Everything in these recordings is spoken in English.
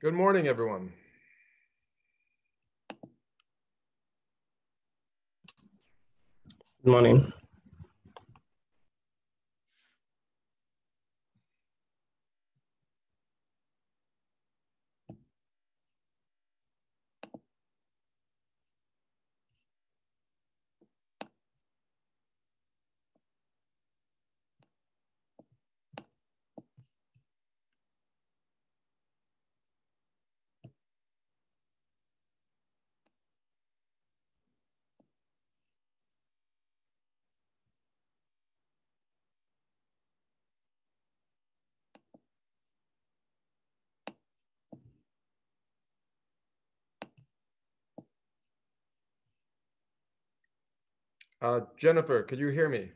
Good morning, everyone. Good morning. Uh, Jennifer, could you hear me?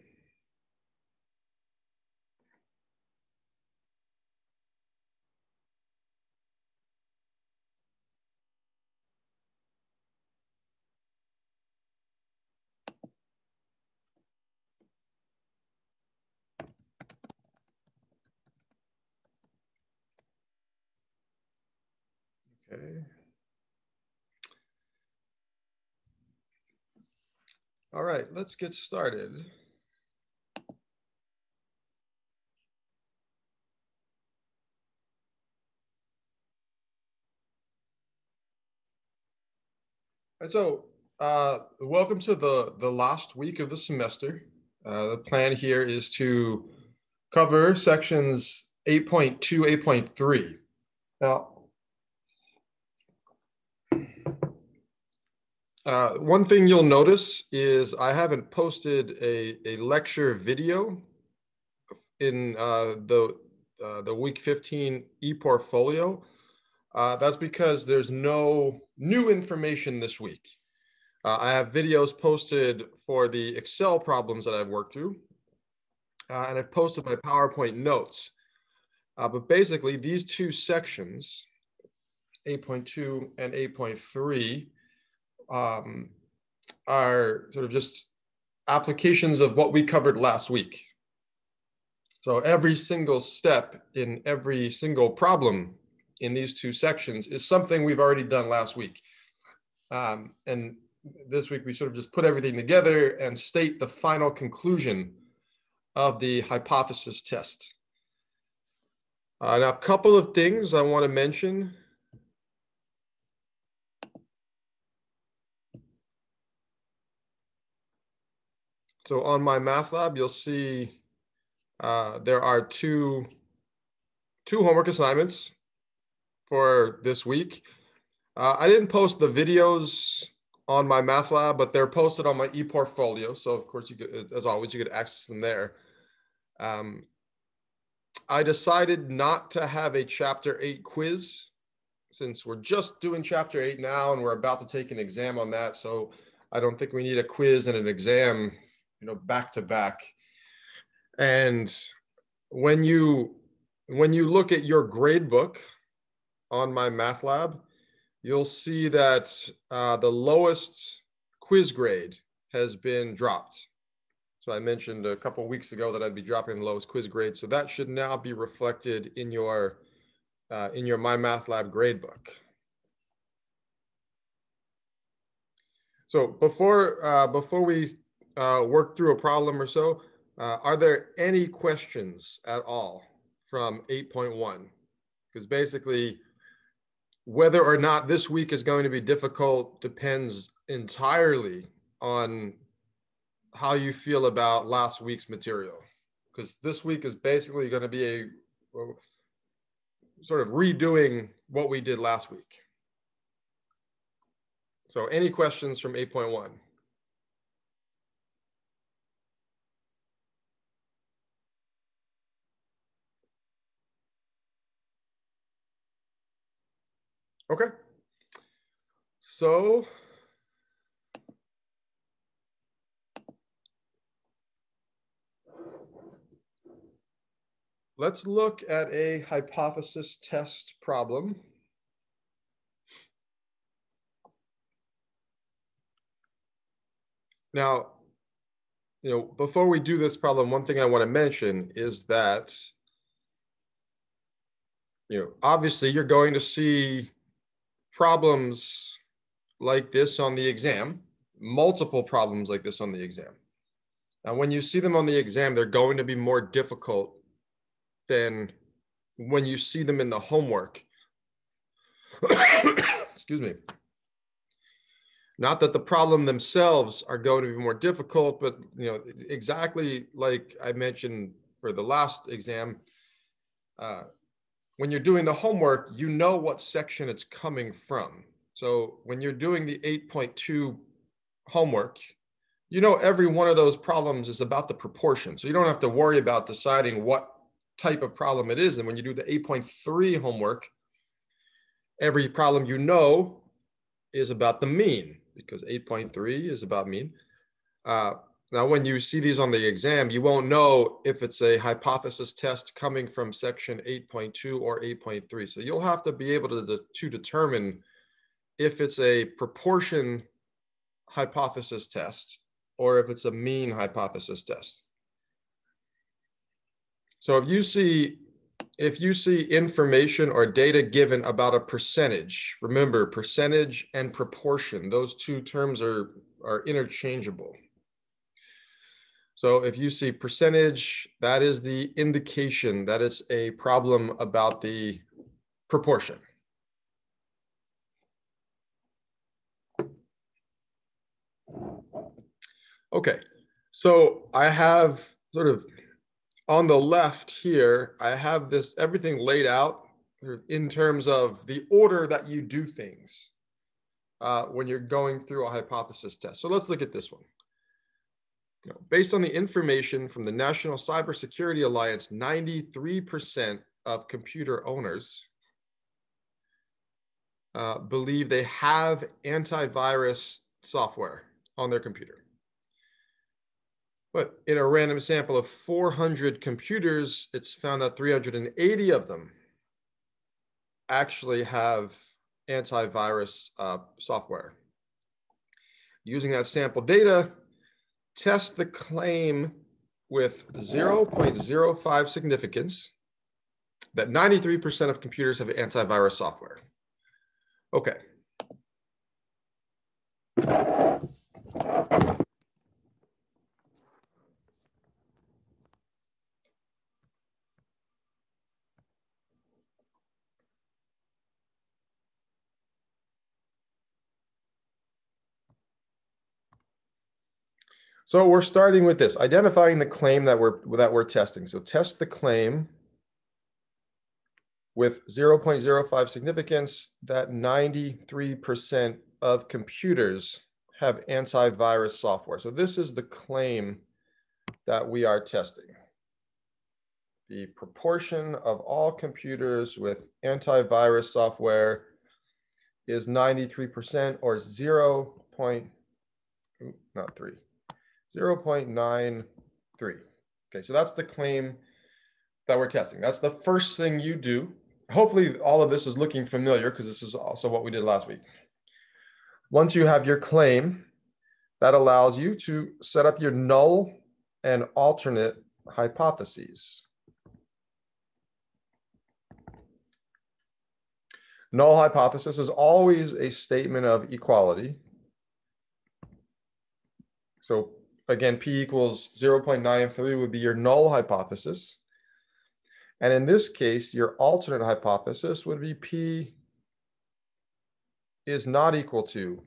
Okay. All right, let's get started. And so, uh, welcome to the, the last week of the semester. Uh, the plan here is to cover sections 8.2, 8.3. Now, Uh, one thing you'll notice is I haven't posted a, a lecture video in uh, the uh, the week 15 e-portfolio. Uh, that's because there's no new information this week. Uh, I have videos posted for the Excel problems that I've worked through, uh, and I've posted my PowerPoint notes. But basically, these two sections, 8.2 and 8.3, um, are sort of just applications of what we covered last week. So every single step in every single problem in these two sections is something we've already done last week. Um, and this week we sort of just put everything together and state the final conclusion of the hypothesis test. Uh, now, a couple of things I want to mention So on MyMathLab, you'll see uh, there are two, two homework assignments for this week. Uh, I didn't post the videos on MyMathLab, but they're posted on my ePortfolio. So of course, you could, as always, you could access them there. Um, I decided not to have a chapter eight quiz since we're just doing chapter eight now and we're about to take an exam on that. So I don't think we need a quiz and an exam you know, back to back. And when you when you look at your grade book on MyMathLab, you'll see that uh, the lowest quiz grade has been dropped. So I mentioned a couple weeks ago that I'd be dropping the lowest quiz grade. So that should now be reflected in your uh, in your My Math MyMathLab gradebook. So before uh, before we uh, work through a problem or so, uh, are there any questions at all from 8.1? Because basically, whether or not this week is going to be difficult depends entirely on how you feel about last week's material. Because this week is basically going to be a sort of redoing what we did last week. So, any questions from 8.1? Okay. So let's look at a hypothesis test problem. Now, you know, before we do this problem, one thing I want to mention is that you know, obviously you're going to see problems like this on the exam, multiple problems like this on the exam. Now, when you see them on the exam, they're going to be more difficult than when you see them in the homework. Excuse me. Not that the problem themselves are going to be more difficult, but you know, exactly like I mentioned for the last exam, uh, when you're doing the homework, you know what section it's coming from. So when you're doing the 8.2 homework, you know every one of those problems is about the proportion. So you don't have to worry about deciding what type of problem it is. And when you do the 8.3 homework, every problem you know is about the mean because 8.3 is about mean. Uh, now, when you see these on the exam, you won't know if it's a hypothesis test coming from section 8.2 or 8.3. So you'll have to be able to, to determine if it's a proportion hypothesis test or if it's a mean hypothesis test. So if you see if you see information or data given about a percentage, remember percentage and proportion, those two terms are, are interchangeable. So if you see percentage, that is the indication that it's a problem about the proportion. Okay, so I have sort of on the left here, I have this everything laid out in terms of the order that you do things uh, when you're going through a hypothesis test. So let's look at this one. You know, based on the information from the National Cybersecurity Alliance, 93% of computer owners uh, believe they have antivirus software on their computer. But in a random sample of 400 computers, it's found that 380 of them actually have antivirus uh, software. Using that sample data, test the claim with 0.05 significance that 93% of computers have antivirus software. Okay. So we're starting with this, identifying the claim that we're that we're testing. So test the claim with 0.05 significance that 93% of computers have antivirus software. So this is the claim that we are testing. The proportion of all computers with antivirus software is 93% or 0. Point, not 3, 0.93. Okay, so that's the claim that we're testing. That's the first thing you do. Hopefully all of this is looking familiar because this is also what we did last week. Once you have your claim, that allows you to set up your null and alternate hypotheses. Null hypothesis is always a statement of equality. So again, P equals 0.93 would be your null hypothesis. And in this case, your alternate hypothesis would be P is not equal to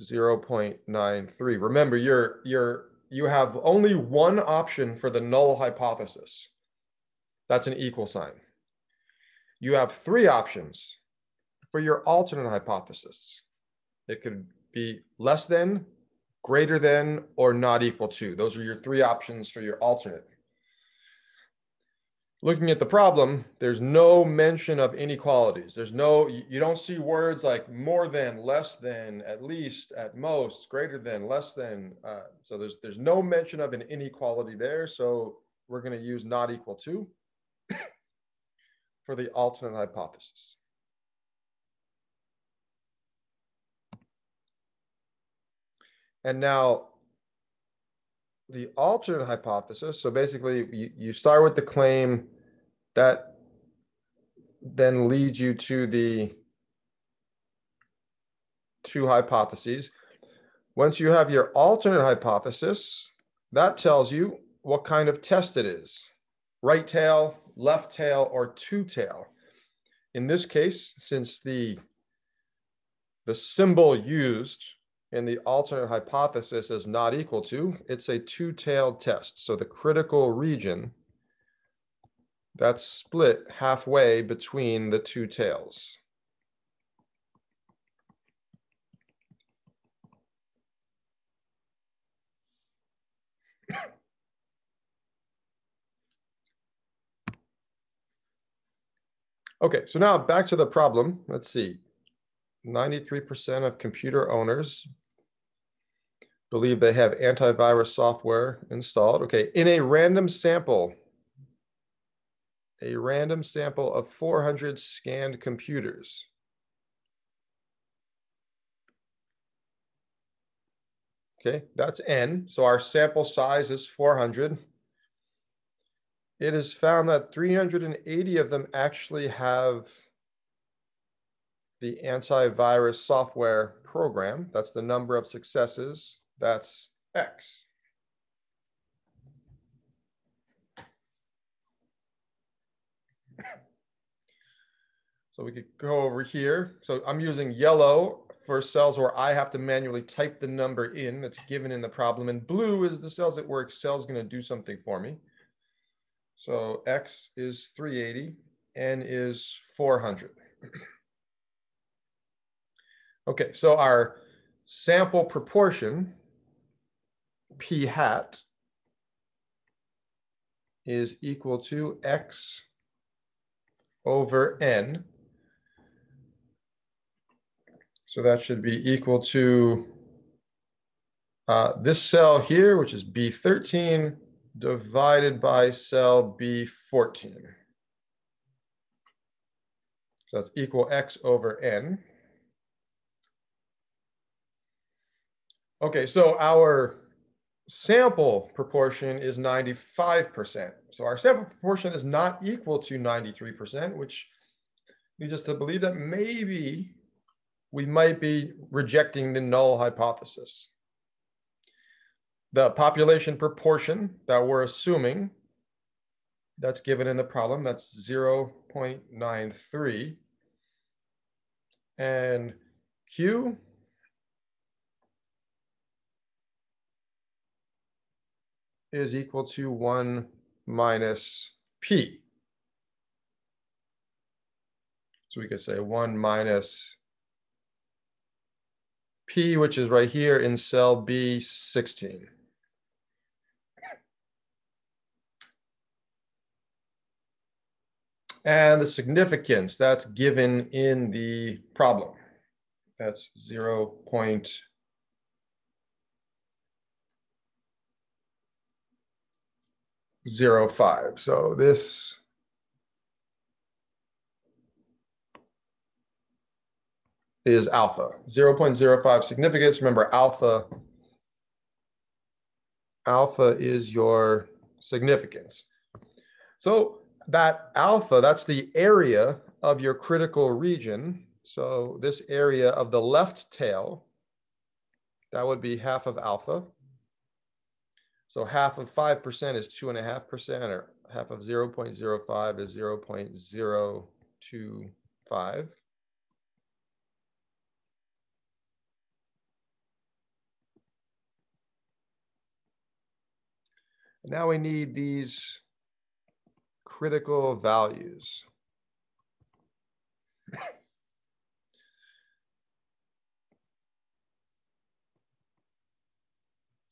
0.93. Remember, you're, you're, you have only one option for the null hypothesis. That's an equal sign. You have three options for your alternate hypothesis. It could be less than, greater than or not equal to. Those are your three options for your alternate. Looking at the problem, there's no mention of inequalities. There's no, you don't see words like more than, less than, at least, at most, greater than, less than. Uh, so there's, there's no mention of an inequality there. So we're going to use not equal to for the alternate hypothesis. And now the alternate hypothesis, so basically you, you start with the claim that then leads you to the two hypotheses. Once you have your alternate hypothesis, that tells you what kind of test it is. Right tail, left tail, or two tail. In this case, since the, the symbol used in the alternate hypothesis is not equal to, it's a two-tailed test. So the critical region that's split halfway between the two tails. Okay, so now back to the problem. Let's see. 93% of computer owners believe they have antivirus software installed. Okay, in a random sample, a random sample of 400 scanned computers. Okay, that's N. So our sample size is 400 it is found that 380 of them actually have the antivirus software program. That's the number of successes. That's X. So we could go over here. So I'm using yellow for cells where I have to manually type the number in that's given in the problem. And blue is the cells that where Excel is going to do something for me. So X is 380, N is 400. okay, so our sample proportion, P hat, is equal to X over N. So that should be equal to uh, this cell here, which is B13, divided by cell B14. So that's equal x over n. Okay, so our sample proportion is 95%. So our sample proportion is not equal to 93%, which leads us to believe that maybe we might be rejecting the null hypothesis the population proportion that we're assuming that's given in the problem, that's 0.93. And Q is equal to 1 minus P. So we could say 1 minus P, which is right here in cell B16. And the significance that's given in the problem. That's 0 0.05. So this is alpha. 0 0.05 significance. Remember, alpha, alpha is your significance. So that alpha, that's the area of your critical region. So this area of the left tail, that would be half of alpha. So half of 5% is 2.5%, or half of 0 0.05 is 0 0.025. Now we need these critical values.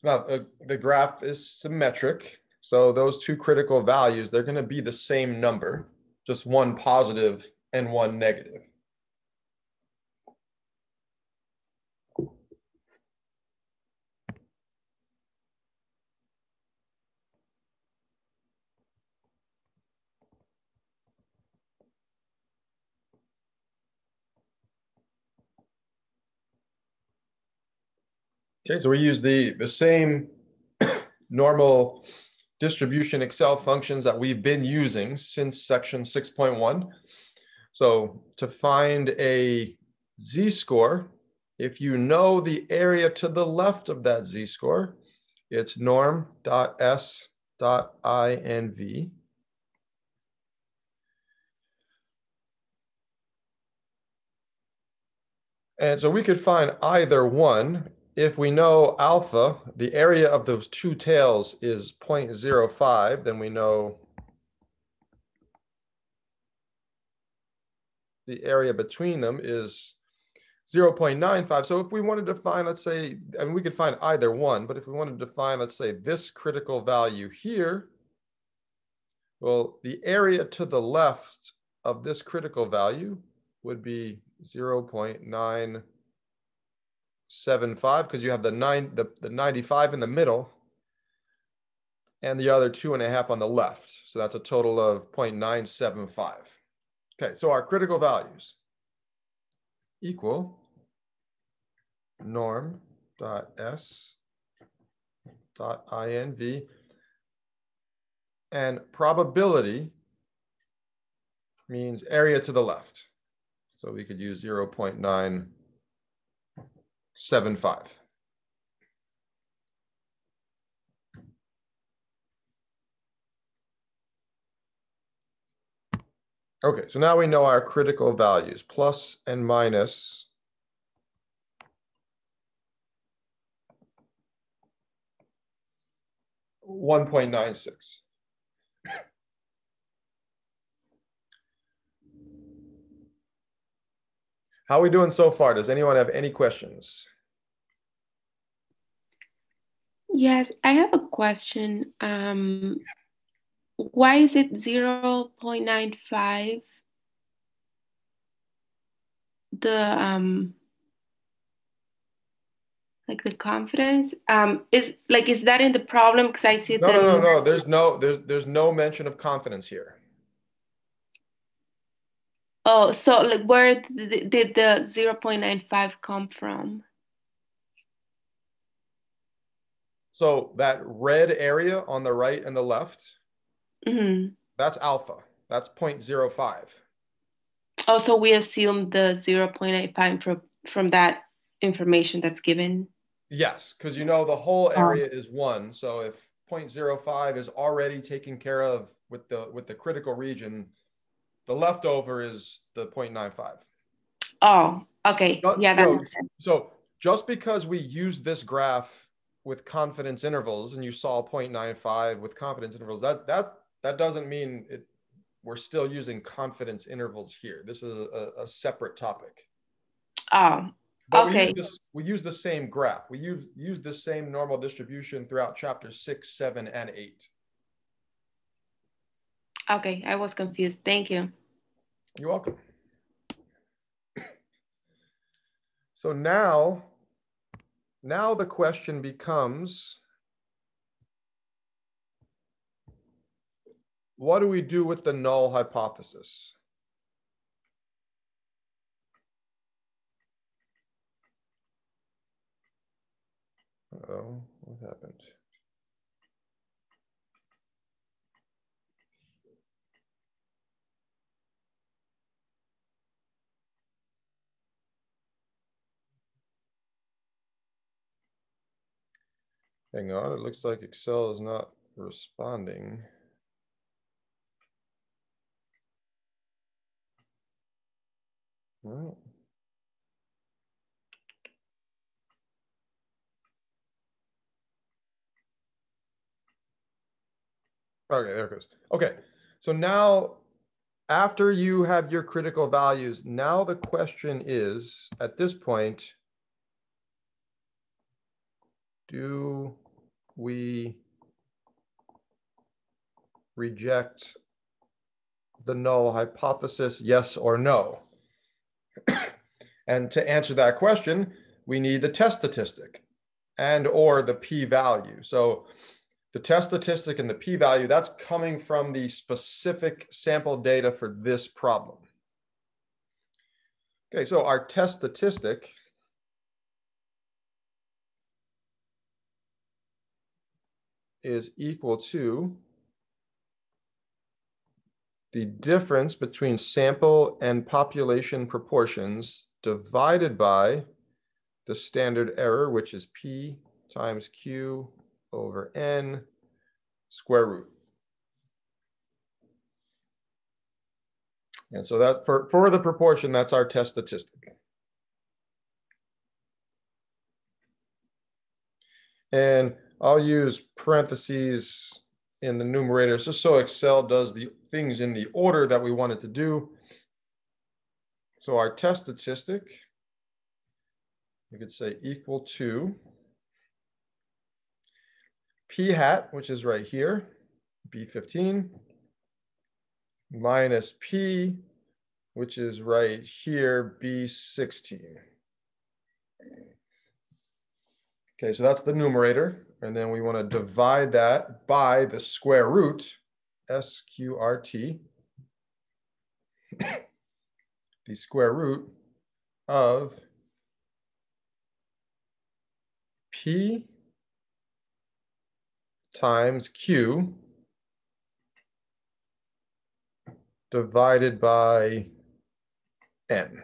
Now, the, the graph is symmetric. So those two critical values, they're going to be the same number, just one positive and one negative. Okay, so we use the, the same normal distribution Excel functions that we've been using since section 6.1. So to find a z-score, if you know the area to the left of that z-score, it's norm.s.inv. And so we could find either one. If we know alpha, the area of those two tails is 0.05, then we know the area between them is 0.95. So if we wanted to find, let's say, I mean, we could find either one, but if we wanted to find, let's say, this critical value here, well, the area to the left of this critical value would be 0.975 because you have the nine the, the 95 in the middle and the other two and a half on the left. So that's a total of 0.975. Okay, so our critical values equal norm dot s dot inv and probability means area to the left. So we could use 0.975. Okay, so now we know our critical values, plus and minus one point nine six. How are we doing so far? Does anyone have any questions? Yes, I have a question. Um, why is it 0 0.95? The um, like the confidence um is like is that in the problem because I see no, that no no no there's no there's there's no mention of confidence here. Oh, so like where did the 0.95 come from? So that red area on the right and the left, Mm-hmm. that's alpha. That's 0.05. Oh, so we assume the 0 0.95 from, from that information that's given. Yes, because you know the whole area is one. So if 0.05 is already taken care of with the with the critical region, the leftover is the 0.95. Oh, okay. No, Yeah, that no. makes sense. So just because we use this graph with confidence intervals and you saw 0.95 with confidence intervals, that that that doesn't mean it we're still using confidence intervals here. This is a, a separate topic. Oh, But we Okay. use, this, we use the same graph. We use use the same normal distribution throughout chapters six, seven, and eight. okay. I was confused. Thank you. You're welcome. So now, now the question becomes, what do we do with the null hypothesis? Oh, what happened? Hang on, it looks like Excel is not responding. Well. Okay, there it goes. Okay, so now after you have your critical values, now the question is, at this point, do we reject the null hypothesis, yes or no? and to answer that question, we need the test statistic and or the p-value. So the test statistic and the p-value, that's coming from the specific sample data for this problem. Okay, so our test statistic is equal to the difference between sample and population proportions divided by the standard error, which is P times Q over N square root. And so that's for, for the proportion, that's our test statistic. And I'll use parentheses in the numerator just so Excel does the things in the order that we want it to do. So our test statistic, we could say equal to p hat, which is right here, B15, minus p, which is right here, B16. Okay, so that's the numerator. And then we want to divide that by the square root, SQRT, the square root of P times Q divided by N.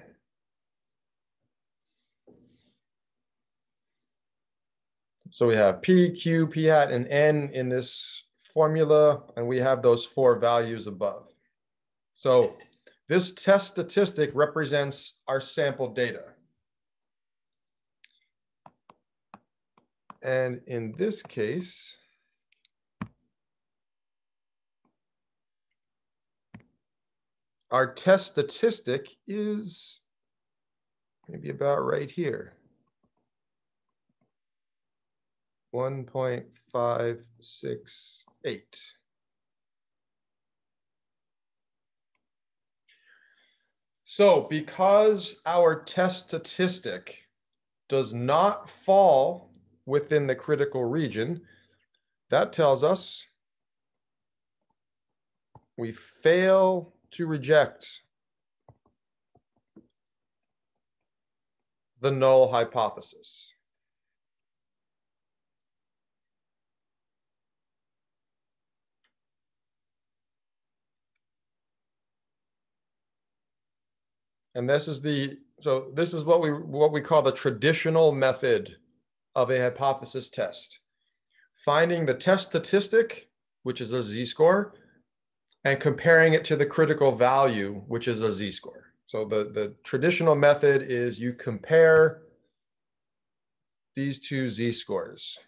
So we have P, Q, P hat, and N in this formula, and we have those four values above. So this test statistic represents our sample data. And in this case, our test statistic is maybe about right here. 1.568. So because our test statistic does not fall within the critical region, that tells us we fail to reject the null hypothesis. And this is the, so this is what we, what we call the traditional method of a hypothesis test. Finding the test statistic, which is a z-score, and comparing it to the critical value, which is a z-score. So the, the traditional method is you compare these two z-scores.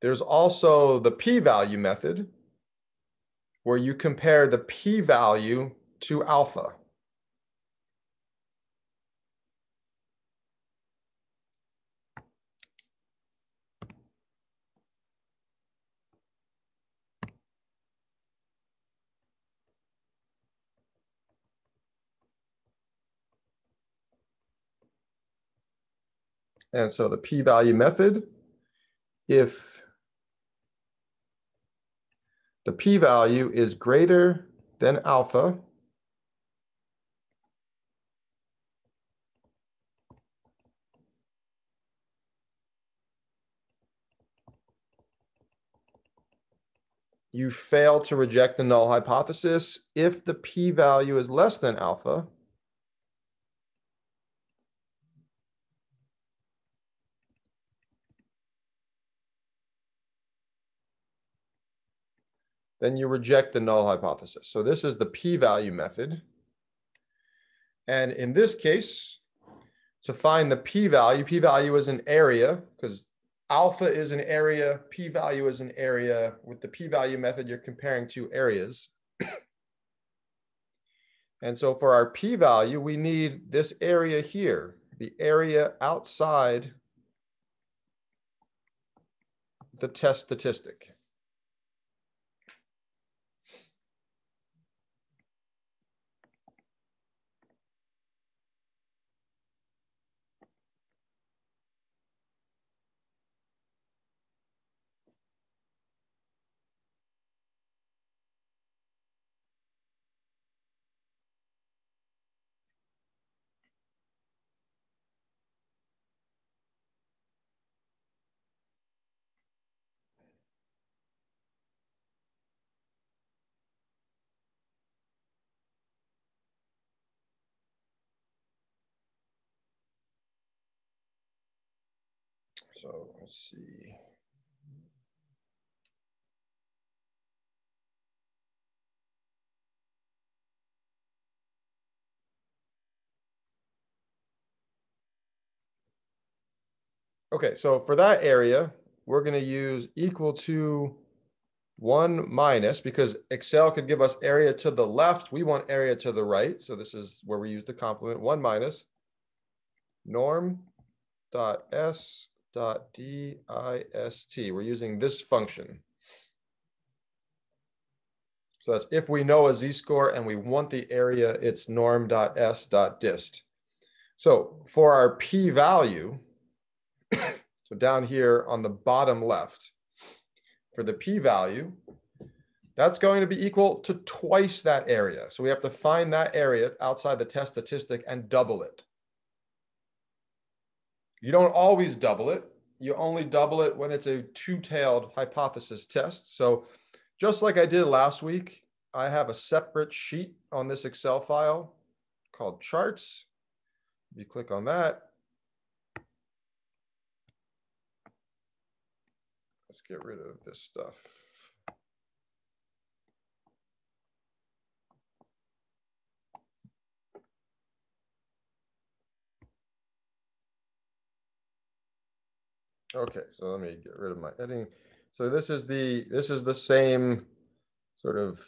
There's also the p-value method, where you compare the p-value to alpha. And so the p-value method, if the p-value is greater than alpha, you fail to reject the null hypothesis. If the p-value is less than alpha, then you reject the null hypothesis. So this is the p-value method. And in this case, to find the p-value, p-value is an area because alpha is an area, p-value is an area. With the p-value method, you're comparing two areas. and so for our p-value, we need this area here, the area outside the test statistic. So let's see. Okay, so for that area, we're going to use equal to 1 minus because Excel could give us area to the left. We want area to the right. So this is where we use the complement 1 minus norm dot s dot dist. We're using this function. So that's if we know a z-score and we want the area, it's norm dot s dot dist. So for our p-value, so down here on the bottom left, for the p-value, that's going to be equal to twice that area. So we have to find that area outside the test statistic and double it. You don't always double it. You only double it when it's a two-tailed hypothesis test. So just like I did last week, I have a separate sheet on this Excel file called charts. If you click on that, let's get rid of this stuff. Okay, so let me get rid of my editing. So this is the this is the same sort of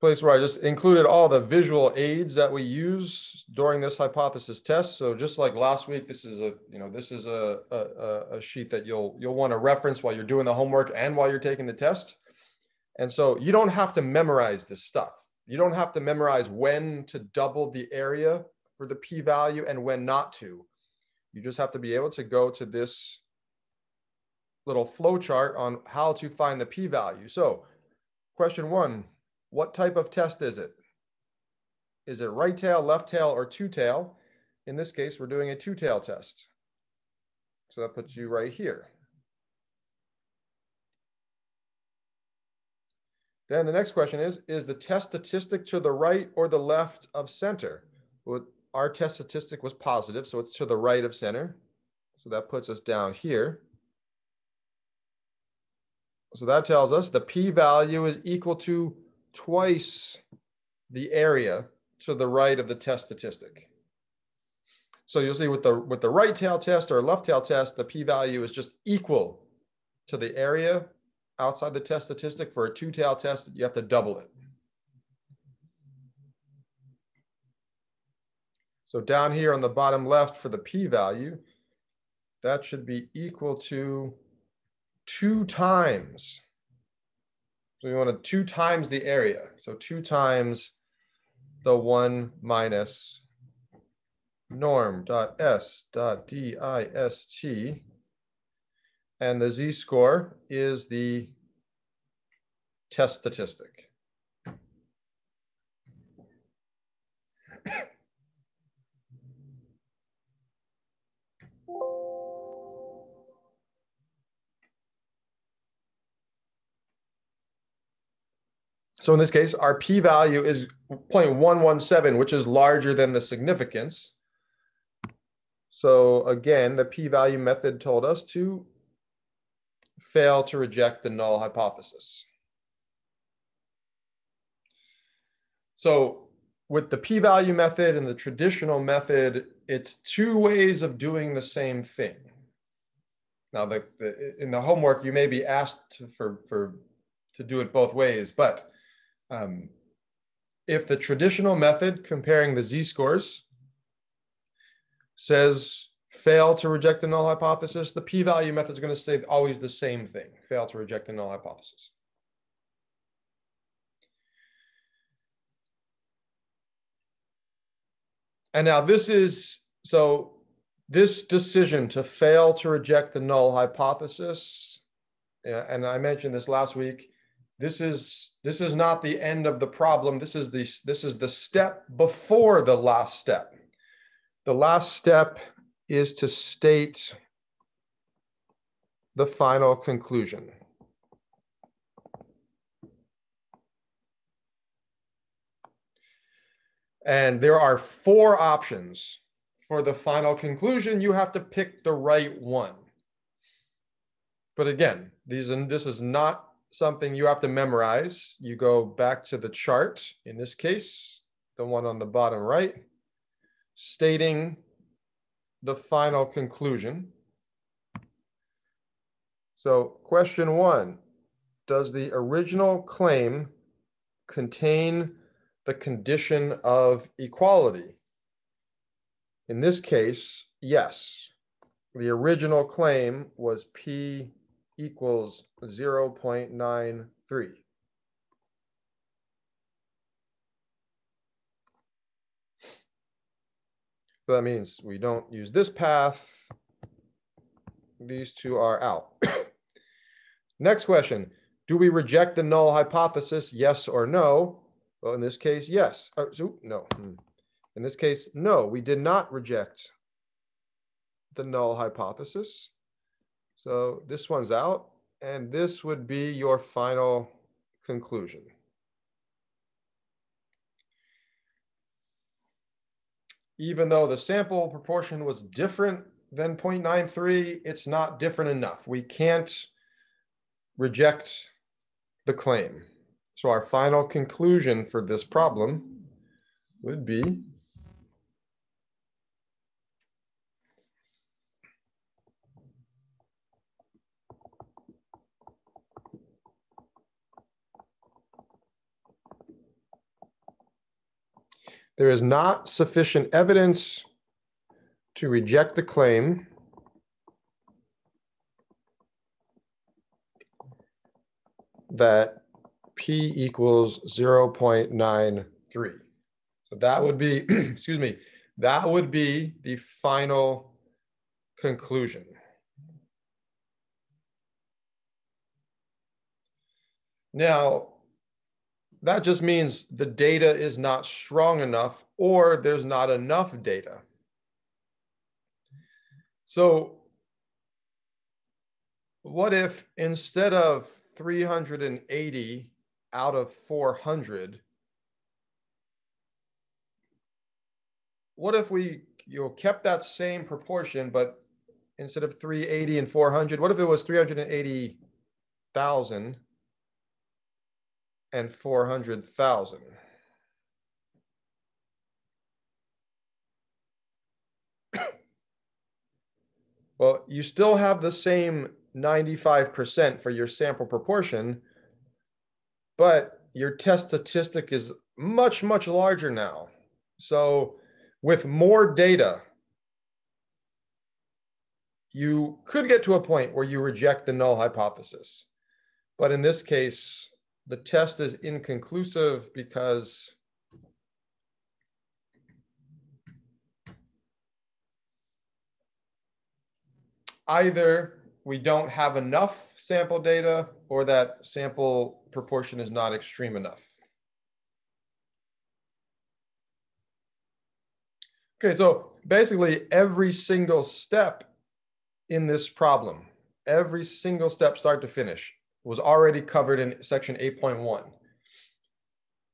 place where I just included all the visual aids that we use during this hypothesis test. So just like last week, this is a you know this is a a, a sheet that you'll you'll want to reference while you're doing the homework and while you're taking the test. And so you don't have to memorize this stuff. You don't have to memorize when to double the area for the p-value and when not to. You just have to be able to go to this little flow chart on how to find the p-value. So question one, what type of test is it? Is it right tail, left tail, or two tail? In this case, we're doing a two tail test. So that puts you right here. Then the next question is, is the test statistic to the right or the left of center? Well, our test statistic was positive, so it's to the right of center. So that puts us down here. So that tells us the p-value is equal to twice the area to the right of the test statistic. So you'll see with the with the right tail test or left tail test, the p-value is just equal to the area outside the test statistic. For a two tail test, you have to double it. So down here on the bottom left for the p-value, that should be equal to two times. So we want to two times the area. So two times the one minus norm dot s dot dist. And the z-score is the test statistic. So in this case, our p-value is 0.117, which is larger than the significance. So again, the p-value method told us to fail to reject the null hypothesis. So with the p-value method and the traditional method, it's two ways of doing the same thing. Now, the, the, in the homework, you may be asked for, for to do it both ways, but um, if the traditional method comparing the z-scores says fail to reject the null hypothesis, the p-value method is going to say always the same thing, fail to reject the null hypothesis. And now this is, so this decision to fail to reject the null hypothesis, and I mentioned this last week, this is this is not the end of the problem. This is the this is the step before the last step. The last step is to state the final conclusion. And there are four options for the final conclusion, you have to pick the right one. But again, these and this is not something you have to memorize. You go back to the chart, in this case, the one on the bottom right, stating the final conclusion. So question one, does the original claim contain the condition of equality? In this case, yes. The original claim was P equals 0.93. So that means we don't use this path. These two are out. Next question. Do we reject the null hypothesis, yes or no? Well, in this case, yes. Uh, so, no. Hmm. In this case, no, we did not reject the null hypothesis. So this one's out, and this would be your final conclusion. Even though the sample proportion was different than 0.93, it's not different enough. We can't reject the claim. So our final conclusion for this problem would be There is not sufficient evidence to reject the claim that P equals 0.93. So that would be, excuse me, that would be the final conclusion. Now, that just means the data is not strong enough or there's not enough data. So what if instead of 380 out of 400, what if we you know, kept that same proportion, but instead of 380 and 400, what if it was 380,000 and 400,000. well, you still have the same 95% for your sample proportion, but your test statistic is much, much larger now. So with more data, you could get to a point where you reject the null hypothesis. But in this case, the test is inconclusive because either we don't have enough sample data or that sample proportion is not extreme enough. Okay, so basically every single step in this problem, every single step start to finish was already covered in section 8.1.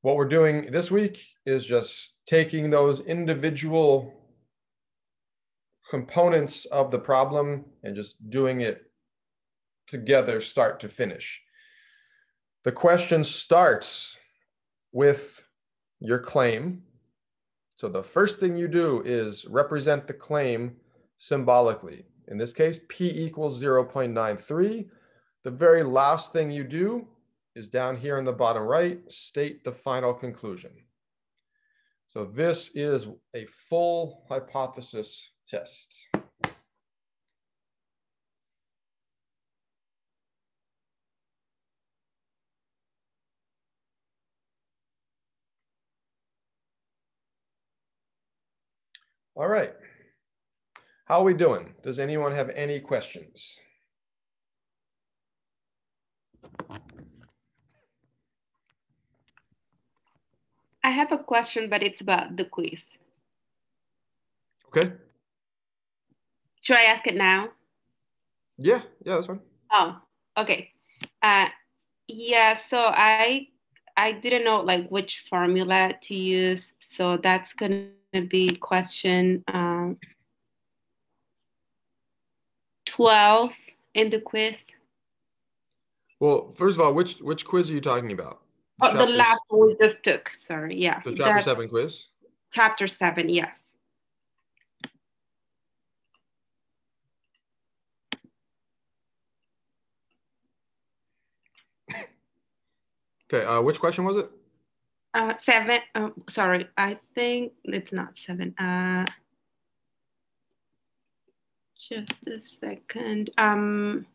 What we're doing this week is just taking those individual components of the problem and just doing it together start to finish. The question starts with your claim. So the first thing you do is represent the claim symbolically. In this case, P equals 0.93 the very last thing you do is down here in the bottom right, state the final conclusion. So this is a full hypothesis test. All right. How are we doing? Does anyone have any questions? I have a question, but it's about the quiz. Okay. Should I ask it now? Yeah, yeah, that's fine. Oh, okay. Uh, yeah, so I I didn't know like which formula to use, so that's gonna be question um, 12 in the quiz. Well, first of all, which which quiz are you talking about? Oh, the last one we just took. Sorry. Yeah. The chapter That- seven quiz. Chapter seven. Yes. Okay, uh, which question was it? Uh, seven. Um, sorry. I think it's not seven. Uh, just a second. Um,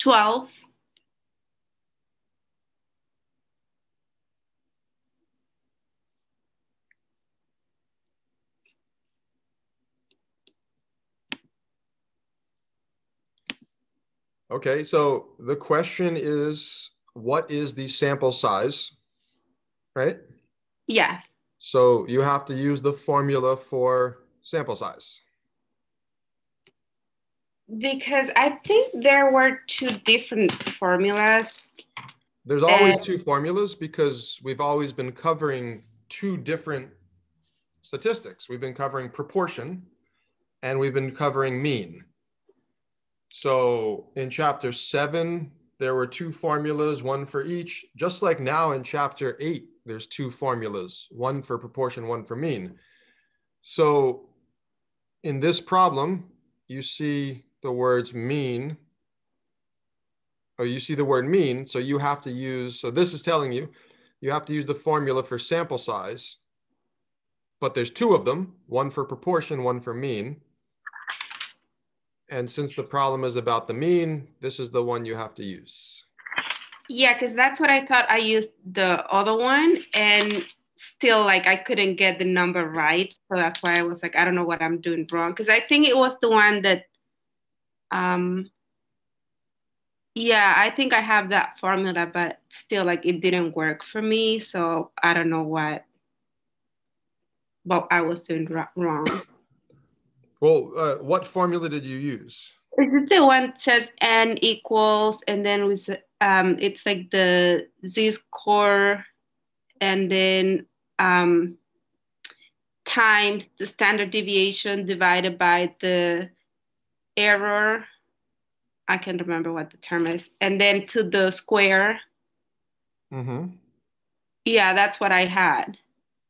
12. Okay, so the question is, what is the sample size? Right? Yes. So you have to use the formula for sample size. Because I think there were two different formulas. There's always Uh, two formulas because we've always been covering two different statistics. We've been covering proportion and we've been covering mean. So in chapter seven, there were two formulas, one for each. Just like now in chapter eight, there's two formulas, one for proportion, one for mean. So in this problem, you see the words mean or you see the word mean, so you have to use, so this is telling you, you have to use the formula for sample size, but there's two of them, one for proportion, one for mean. And since the problem is about the mean, this is the one you have to use. Yeah, because that's what I thought. I used the other one and still like I couldn't get the number right. So that's why I was like, I don't know what I'm doing wrong. Because I think it was the one that um yeah, I think I have that formula, but still like it didn't work for me. So I don't know what what I was doing wrong. Well, uh, what formula did you use? Is it the one that says n equals and then with um it's like the z score and then um times the standard deviation divided by the error. I can't remember what the term is. And then to the square. Mm-hmm. Yeah, that's what I had.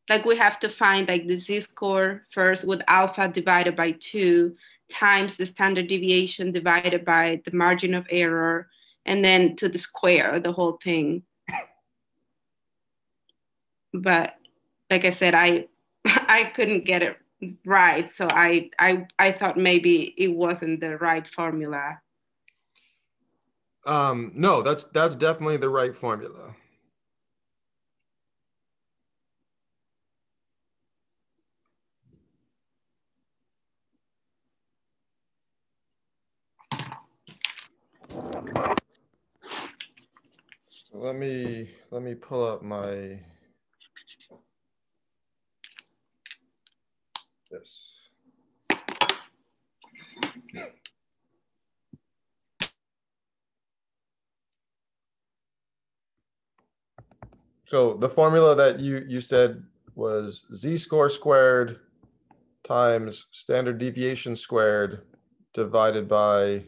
Like we have to find like the z score first with alpha divided by two times the standard deviation divided by the margin of error and then to the square, of the whole thing. But like I said, I I couldn't get it right. So I I I thought maybe it wasn't the right formula. Um, no, that's that's definitely the right formula. Let me let me pull up my this. So the formula that you you said was z score squared times standard deviation squared divided by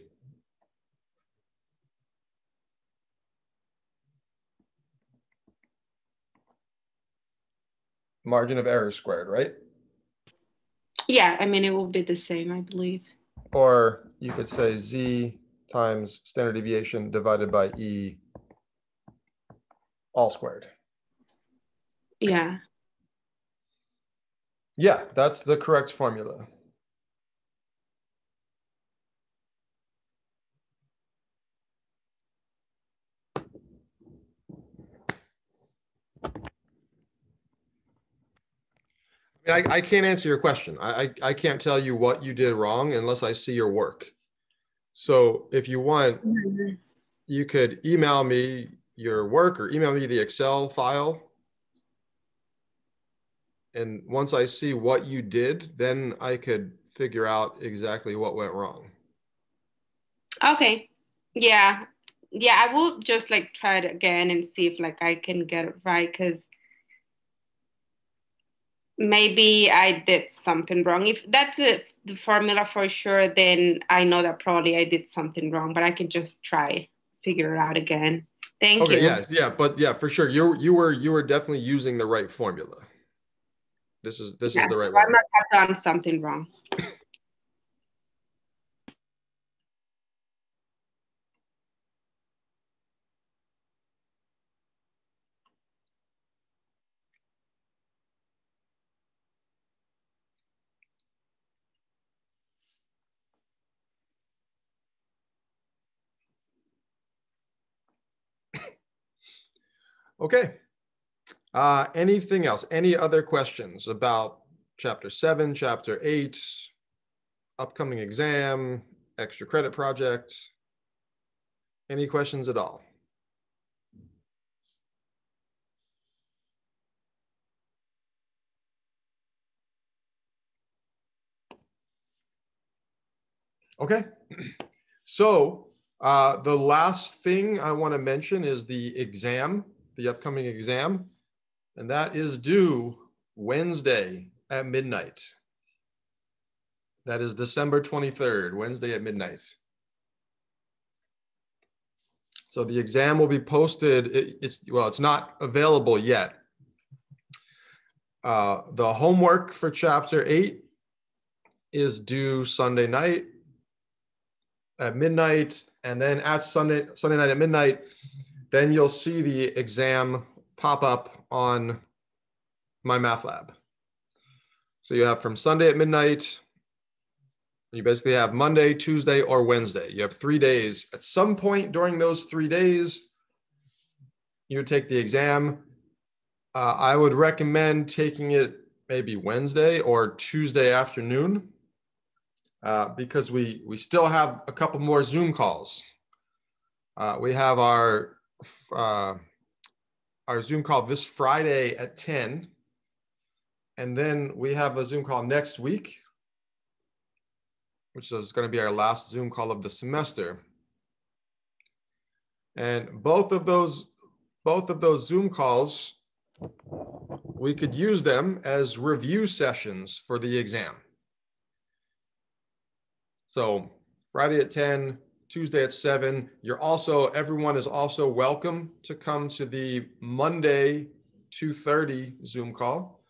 margin of error squared, right? Yeah, I mean it will be the same, I believe. Or you could say z times standard deviation divided by e all squared. Yeah. Yeah, that's the correct formula. I, I, can't answer your question. I, I, I can't tell you what you did wrong unless I see your work. So if you want, mm-hmm. you could email me your work or email me the Excel file. And once I see what you did, then I could figure out exactly what went wrong. Okay. Yeah. Yeah, I will just like try it again and see if like I can get it right because maybe I did something wrong. If that's a the formula for sure, then I know that probably I did something wrong, but I can just try figure it out again. Thank okay, you. yeah, yeah, but yeah, for sure, you you were you were definitely using the right formula. This is this Yeah, is the right so I one. must have done something wrong. Okay. Uh, anything else? Any other questions about chapter seven, chapter eight, upcoming exam, extra credit project? Any questions at all? Okay. So uh, the last thing I want to mention is the exam, the upcoming exam, and that is due Wednesday at midnight. That is December 23rd, Wednesday at midnight. So the exam will be posted. it- it's, well, it's not available yet. Uh, the homework for chapter eight is due Sunday night at midnight and then at Sunday Sunday night at midnight, then you'll see the exam pop up on MyMathLab. So you have from Sunday at midnight. You basically have Monday, Tuesday, or Wednesday. You have three days. At some point during those three days, you take the exam. Uh, I would recommend taking it maybe Wednesday or Tuesday afternoon uh, because we we still have a couple more Zoom calls. Uh, we have our uh, our Zoom call this Friday at 10. And then we have a Zoom call next week, which is going to be our last Zoom call of the semester. And both of those both of those Zoom calls, we could use them as review sessions for the exam. So Friday at 10, Tuesday at 7. You're also, everyone is also welcome to come to the Monday 2.30 Zoom call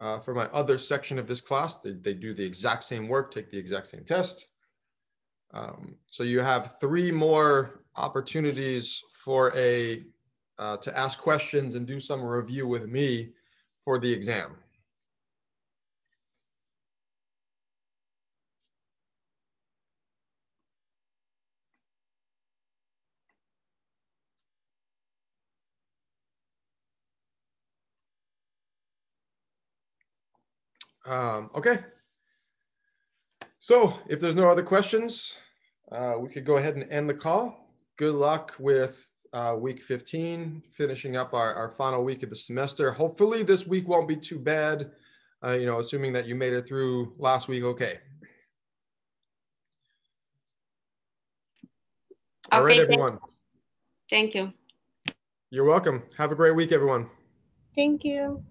uh, for my other section of this class. They, they do the exact same work, take the exact same test. Um, so you have three more opportunities for a, uh, to ask questions and do some review with me for the exam. Um, okay. So if there's no other questions, uh, we could go ahead and end the call. Good luck with uh, week 15, finishing up our, our final week of the semester. Hopefully this week won't be too bad, uh, you know, assuming that you made it through last week okay. All right, Okay, thank- everyone. Thank you. You're welcome. Have a great week, everyone. Thank you.